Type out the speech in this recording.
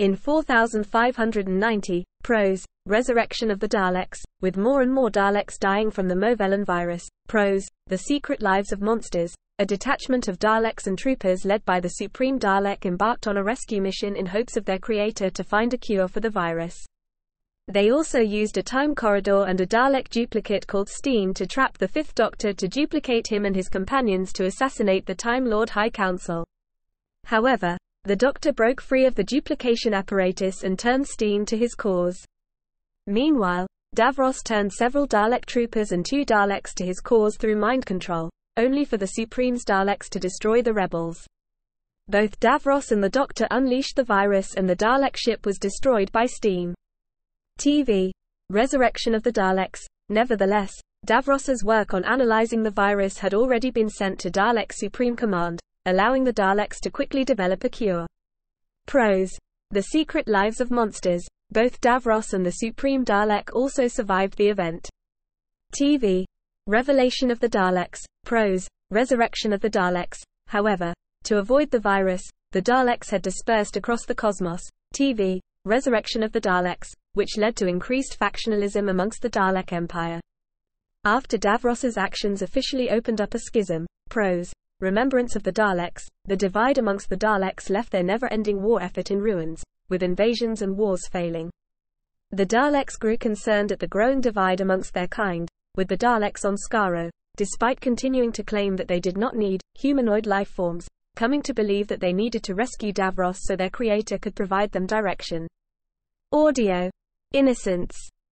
In 4590, Prose, Resurrection of the Daleks, with more and more Daleks dying from the Movellan virus. Prose, The Secret Lives of Monsters, a detachment of Daleks and troopers led by the Supreme Dalek embarked on a rescue mission in hopes of their creator to find a cure for the virus. They also used a time corridor and a Dalek duplicate called Stien to trap the Fifth Doctor to duplicate him and his companions to assassinate the Time Lord High Council. However, the Doctor broke free of the duplication apparatus and turned Stien to his cause. Meanwhile, Davros turned several Dalek troopers and two Daleks to his cause through mind control, only for the Supreme's Daleks to destroy the rebels. Both Davros and the Doctor unleashed the virus and the Dalek ship was destroyed by Stien. TV. Resurrection of the Daleks. Nevertheless, Davros's work on analyzing the virus had already been sent to Dalek Supreme Command, allowing the Daleks to quickly develop a cure. Prose. The Secret Lives of Monsters. Both Davros and the Supreme Dalek also survived the event. TV. Revelation of the Daleks. Prose. Resurrection of the Daleks. However, to avoid the virus, the Daleks had dispersed across the cosmos. TV. Resurrection of the Daleks, which led to increased factionalism amongst the Dalek Empire. After Davros's actions officially opened up a schism, prose, remembrance of the Daleks, the divide amongst the Daleks left their never-ending war effort in ruins, with invasions and wars failing. The Daleks grew concerned at the growing divide amongst their kind, with the Daleks on Skaro, despite continuing to claim that they did not need humanoid life forms, coming to believe that they needed to rescue Davros so their creator could provide them direction. Audio. Innocence.